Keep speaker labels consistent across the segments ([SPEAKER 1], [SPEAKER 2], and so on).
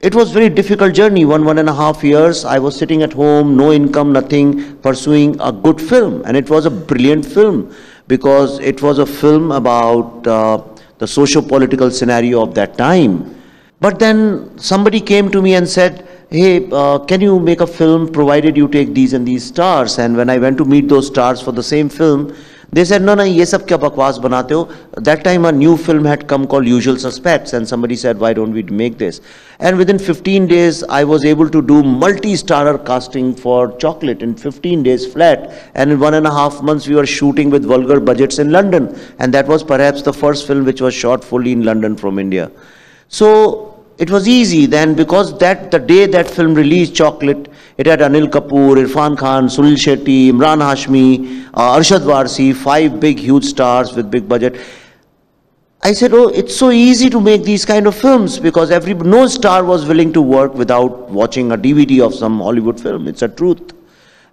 [SPEAKER 1] It was very difficult journey. One one and a half years, I was sitting at home, no income, nothing, pursuing a good film, and it was a brilliant film because it was a film about uh, the socio-political scenario of that time. But then somebody came to me and said, "Hey, uh, can you make a film provided you take these and these stars?" And when I went to meet those stars for the same film, they said, no, no, ye sab kya bakwas banate ho? That time a new film had come called Usual Suspects and somebody said, why don't we make this? And within 15 days, I was able to do multi-star casting for Chocolate in 15 days flat. And in one and a half months, we were shooting with vulgar budgets in London. And that was perhaps the first film which was shot fully in London from India. So it was easy then because that the day that film released Chocolate, it had anil kapoor irfan khan sunil shetty imran hashmi uh, arshad warsi five big huge stars with big budget. I said oh it's so easy to make these kind of films because every no star was willing to work without watching a dvd of some hollywood film. It's a truth.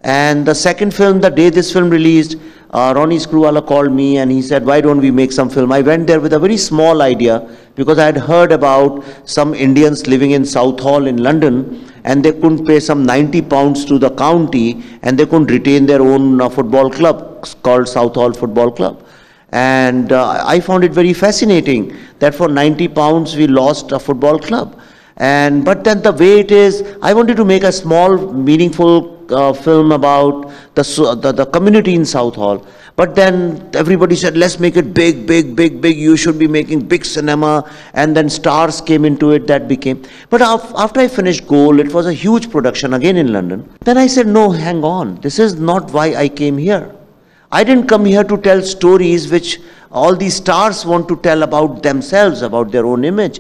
[SPEAKER 1] And the second film, the day this film released, uh, Ronnie Screwvala called me and he said, why don't we make some film? I went there with a very small idea because I had heard about some Indians living in Southall in London and they couldn't pay some 90 pounds to the county and they couldn't retain their own uh, football club called Southall Football Club. And uh, I found it very fascinating that for 90 pounds we lost a football club. And but then the way it is, I wanted to make a small, meaningful uh, film about the, the, the community in Southall. But then everybody said, let's make it big, big, big, big. You should be making big cinema. And then stars came into it. That became. But after I finished Goal, it was a huge production again in London. Then I said, no, hang on. This is not why I came here. I didn't come here to tell stories which all these stars want to tell about themselves, about their own image.